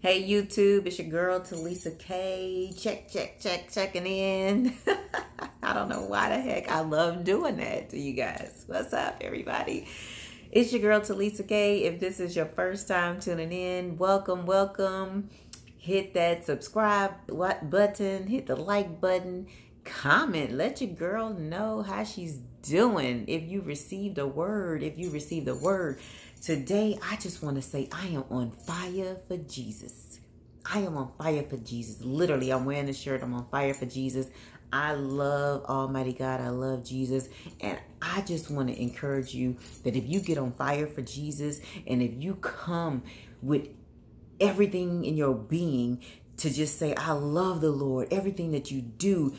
Hey YouTube, it's your girl Tilisa Kay. Check, check, check, checking in. I don't know why the heck I love doing that to you guys. What's up, everybody? It's your girl Tilisa Kay. If this is your first time tuning in, welcome, welcome. Hit that subscribe button, hit the like button, comment. Let your girl know how she's doing. If you received a word, if you received a word Today, I just want to say I am on fire for Jesus. I am on fire for Jesus. Literally, I'm wearing the shirt. I'm on fire for Jesus. I love Almighty God. I love Jesus. And I just want to encourage you that if you get on fire for Jesus and if you come with everything in your being to just say, I love the Lord, everything that you do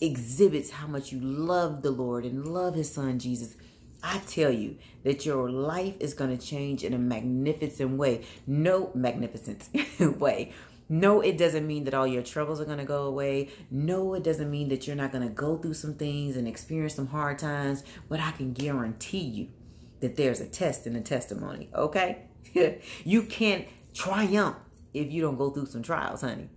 exhibits how much you love the Lord and love his son Jesus. I tell you that your life is going to change in a magnificent way. No magnificent way. No, it doesn't mean that all your troubles are going to go away. No, it doesn't mean that you're not going to go through some things and experience some hard times. But I can guarantee you that there's a test in the testimony, okay? you can't triumph if you don't go through some trials, honey.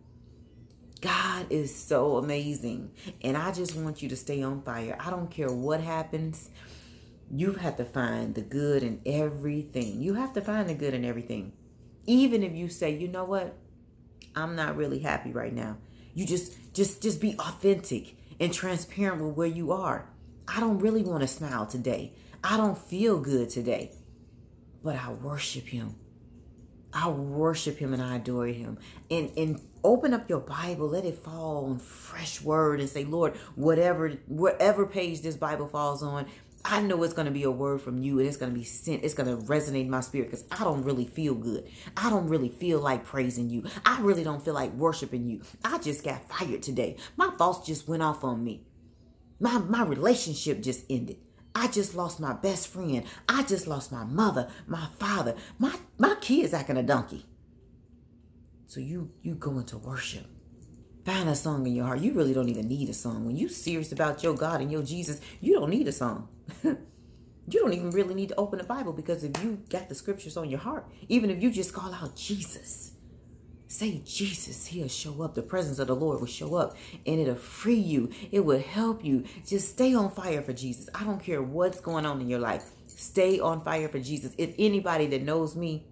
God is so amazing. And I just want you to stay on fire. I don't care what happens you have to find the good in everything. You have to find the good in everything. Even if you say, you know what? I'm not really happy right now. You just just just be authentic and transparent with where you are. I don't really want to smile today. I don't feel good today. But I worship him. I worship him and I adore him. And and open up your Bible, let it fall on fresh word and say, Lord, whatever whatever page this Bible falls on, I know it's going to be a word from you and it's going to be sent. It's going to resonate in my spirit because I don't really feel good. I don't really feel like praising you. I really don't feel like worshiping you. I just got fired today. My boss just went off on me. My, my relationship just ended. I just lost my best friend. I just lost my mother, my father. My, my kids acting a donkey. So you, you go into worship. Find a song in your heart. You really don't even need a song. When you serious about your God and your Jesus, you don't need a song. you don't even really need to open the Bible because if you got the scriptures on your heart, even if you just call out Jesus, say Jesus, he'll show up. The presence of the Lord will show up and it'll free you. It will help you. Just stay on fire for Jesus. I don't care what's going on in your life. Stay on fire for Jesus. If anybody that knows me,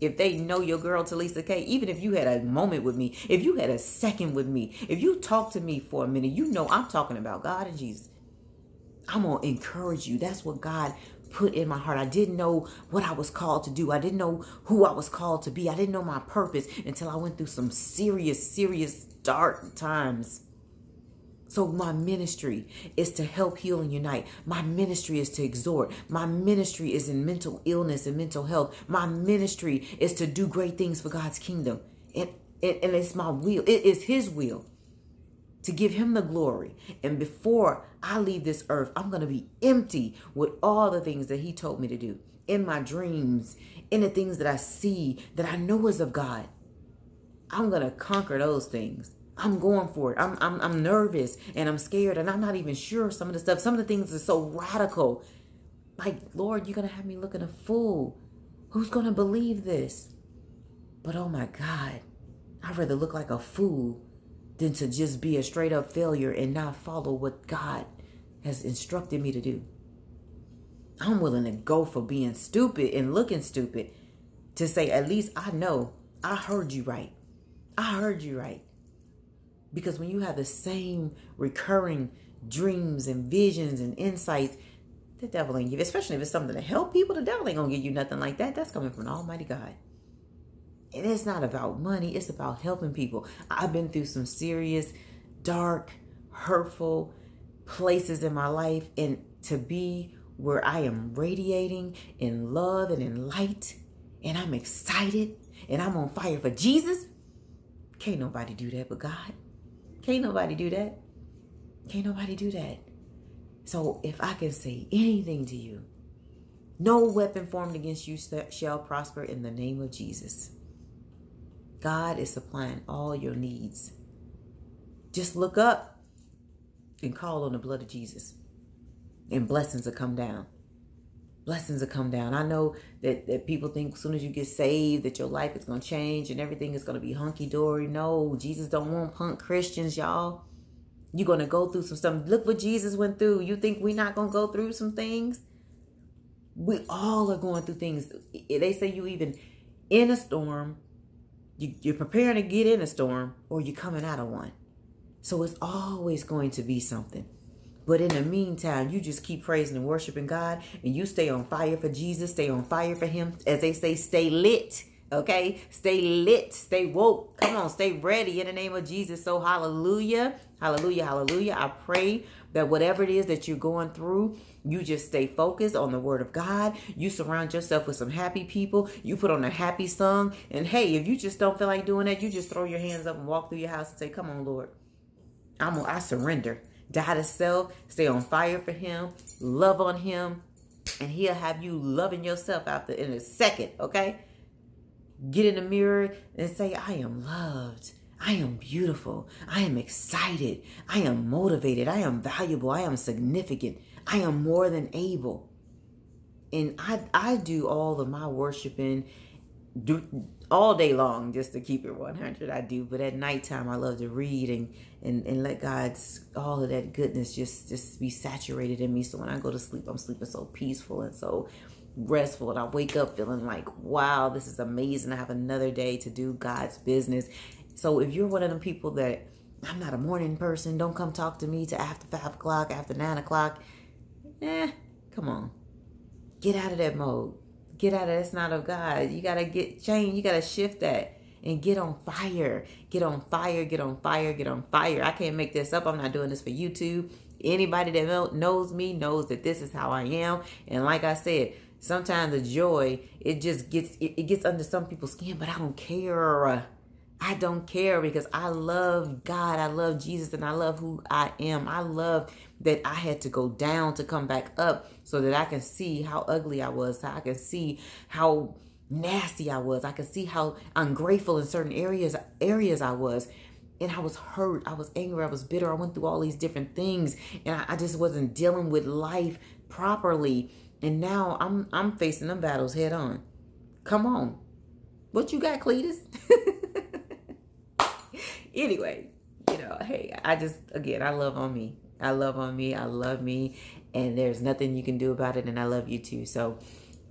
if they know your girl Tilisa Kay, even if you had a moment with me, if you had a second with me, if you talk to me for a minute, you know I'm talking about God and Jesus. I'm going to encourage you. That's what God put in my heart. I didn't know what I was called to do. I didn't know who I was called to be. I didn't know my purpose until I went through some serious, serious dark times. So my ministry is to help heal and unite. My ministry is to exhort. My ministry is in mental illness and mental health. My ministry is to do great things for God's kingdom. And, and, and it's my will. It is his will to give him the glory. And before I leave this earth, I'm going to be empty with all the things that he told me to do in my dreams, in the things that I see that I know is of God. I'm going to conquer those things. I'm going for it. I'm, I'm, I'm nervous and I'm scared and I'm not even sure some of the stuff. Some of the things are so radical. Like, Lord, you're going to have me looking a fool. Who's going to believe this? But oh my God, I'd rather look like a fool than to just be a straight up failure and not follow what God has instructed me to do. I'm willing to go for being stupid and looking stupid to say, at least I know I heard you right. I heard you right. Because when you have the same recurring dreams and visions and insights, the devil ain't give, especially if it's something to help people, the devil ain't gonna give you nothing like that. That's coming from Almighty God. And it's not about money, it's about helping people. I've been through some serious, dark, hurtful places in my life, and to be where I am radiating in love and in light, and I'm excited and I'm on fire for Jesus. Can't nobody do that but God. Can't nobody do that. Can't nobody do that. So if I can say anything to you, no weapon formed against you shall prosper in the name of Jesus. God is supplying all your needs. Just look up and call on the blood of Jesus, and blessings will come down. Blessings will come down. I know that, that people think as soon as you get saved that your life is going to change and everything is going to be hunky-dory. No, Jesus don't want punk Christians, y'all. You're going to go through some stuff. Look what Jesus went through. You think we're not going to go through some things? We all are going through things. They say you even in a storm, you, you're preparing to get in a storm or you're coming out of one. So it's always going to be something. But in the meantime, you just keep praising and worshiping God and you stay on fire for Jesus, stay on fire for Him. As they say, stay lit. Okay, stay lit, stay woke. Come on, stay ready in the name of Jesus. So, hallelujah, hallelujah, hallelujah. I pray that whatever it is that you're going through, you just stay focused on the word of God. You surround yourself with some happy people. You put on a happy song. And hey, if you just don't feel like doing that, you just throw your hands up and walk through your house and say, Come on, Lord. I'm I surrender. Die to self, stay on fire for him, love on him, and he'll have you loving yourself after in a second, okay? Get in the mirror and say, I am loved. I am beautiful. I am excited. I am motivated. I am valuable. I am significant. I am more than able. And I I do all of my worshiping do all day long just to keep it 100 i do but at nighttime i love to read and and, and let god's all of that goodness just just be saturated in me. So when i go to sleep i'm sleeping so peaceful and so restful. And i wake up feeling like wow this is amazing. I have another day to do god's business. So if you're one of them people that i'm not a morning person don't come talk to me to after five o'clock after nine o'clock eh come on. Get out of that mode Get out of that's not of God. You gotta get change. You gotta shift that and get on fire. Get on fire. Get on fire. Get on fire. I can't make this up. I'm not doing this for YouTube. Anybody that knows me knows that this is how I am. And like I said, sometimes the joy it just gets it, it gets under some people's skin, but I don't care. I don't care because I love God. I love Jesus and I love who I am. I love that I had to go down to come back up so that I can see how ugly I was. So I can see how nasty I was. I can see how ungrateful in certain areas areas I was. And I was hurt. I was angry. I was bitter. I went through all these different things. And I, I just wasn't dealing with life properly. And now I'm I'm facing them battles head on. Come on. What you got, Cletus? anyway, you know, hey, I just again I love on me. I love on me. I love me. And there's nothing you can do about it. And I love you too. So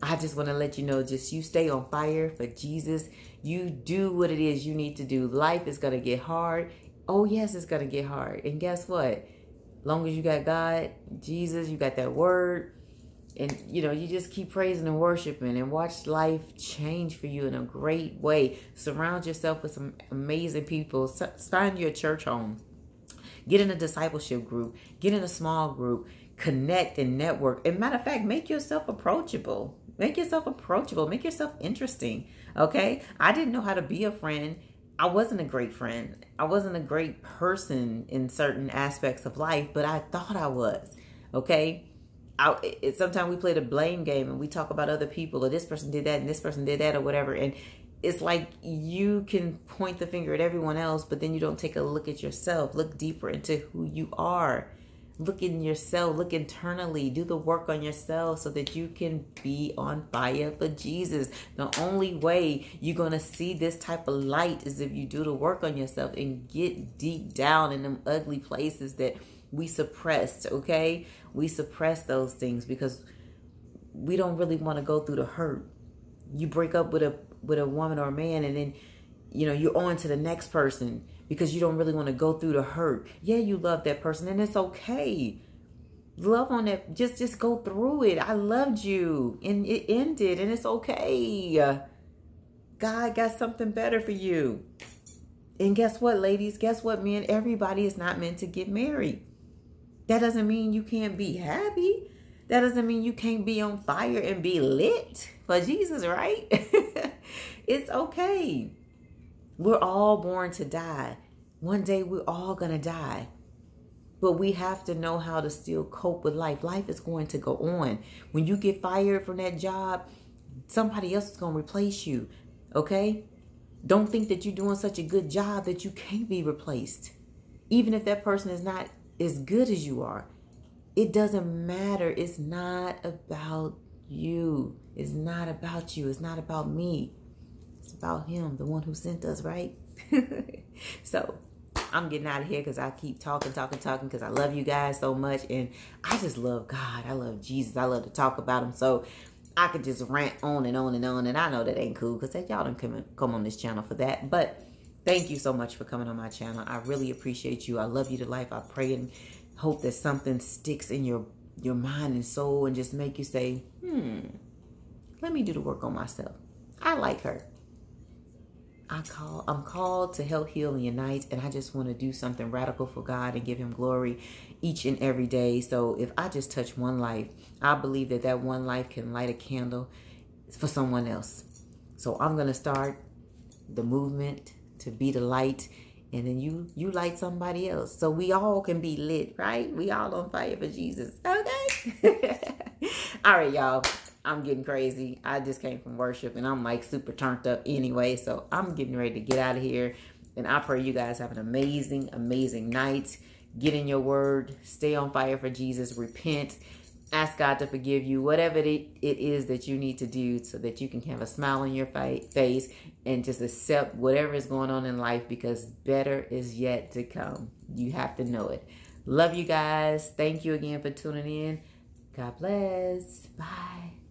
I just want to let you know just you stay on fire for Jesus. You do what it is you need to do. Life is going to get hard. Oh, yes, it's going to get hard. And guess what? Long as you got God, Jesus, you got that word, and you know, you just keep praising and worshiping and watch life change for you in a great way. Surround yourself with some amazing people. Find your church home. Get in a discipleship group, get in a small group, connect and network. And matter of fact, make yourself approachable. Make yourself approachable. Make yourself interesting. Okay. I didn't know how to be a friend. I wasn't a great friend. I wasn't a great person in certain aspects of life, but I thought I was. Okay. I, it, sometimes we play the blame game and we talk about other people or this person did that and this person did that or whatever. And it's like you can point the finger at everyone else, but then you don't take a look at yourself. Look deeper into who you are. Look in yourself. Look internally. Do the work on yourself so that you can be on fire for Jesus. The only way you're going to see this type of light is if you do the work on yourself and get deep down in them ugly places that we suppressed, okay? We suppress those things because we don't really want to go through the hurt. You break up with a with a woman or a man and then you know you're on to the next person because you don't really want to go through the hurt. Yeah you love that person and it's okay. Love on that just just go through it. I loved you and it ended and it's okay. God got something better for you. And guess what ladies? Guess what men? Everybody is not meant to get married. That doesn't mean you can't be happy that doesn't mean you can't be on fire and be lit for jesus right It's okay. We're all born to die. One day we're all going to die. But we have to know how to still cope with life. Life is going to go on. When you get fired from that job, somebody else is going to replace you. Okay? Don't think that you're doing such a good job that you can't be replaced. Even if that person is not as good as you are. It doesn't matter. It's not about you. It's not about you. It's not about me. It's about him, the one who sent us, right? so I'm getting out of here because I keep talking, talking, talking because I love you guys so much. And I just love God. I love Jesus. I love to talk about him. So I could just rant on and on and on. And I know that ain't cool because y'all don't come, come on this channel for that. But thank you so much for coming on my channel. I really appreciate you. I love you to life. I pray and hope that something sticks in your your mind and soul and just make you say, hmm, let me do the work on myself. I like her. I call I'm called to help heal and unite and I just want to do something radical for God and give him glory each and every day. So if I just touch one life, I believe that that one life can light a candle for someone else. So I'm going to start the movement to be the light and then you you light somebody else. So we all can be lit right? We all on fire for jesus okay? All right y'all. I'm getting crazy. I just came from worship and i'm like super turned up anyway so i'm getting ready to get out of here. And i pray you guys have an amazing amazing night. Get in your word. Stay on fire for jesus. Repent ask God to forgive you, whatever it is that you need to do so that you can have a smile on your face and just accept whatever is going on in life because better is yet to come. You have to know it. Love you guys. Thank you again for tuning in. God bless. Bye.